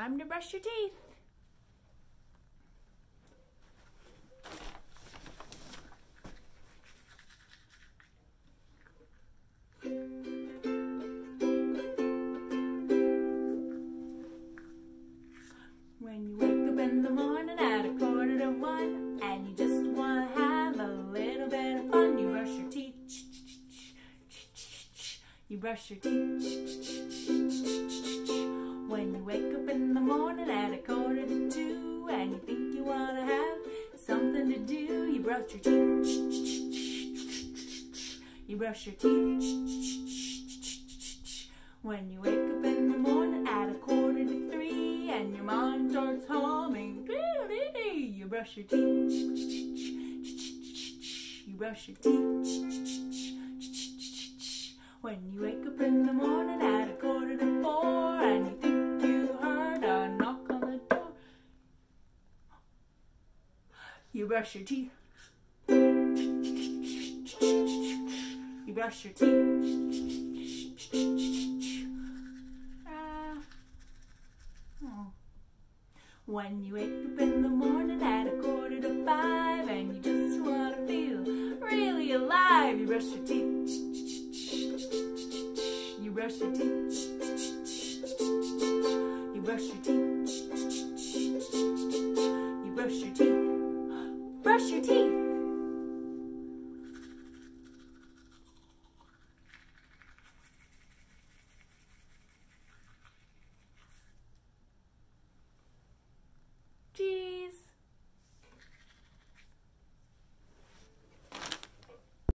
time to brush your teeth. When you wake up in the morning at a quarter to one and you just want to have a little bit of fun, you brush your teeth. You brush your teeth. Brush your teeth. You brush your teeth. When you wake up in the morning at a quarter to three and your mind starts humming, you brush your teeth. You brush your teeth. When you wake up in the morning at a quarter to four and you think you heard a knock on the door, you brush your teeth. You brush your teeth. Ah. Oh. When you wake up in the morning at a quarter to five and you just want to feel really alive, you brush your teeth. You brush your teeth. You brush your teeth. You brush your teeth. Brush your teeth. Gee.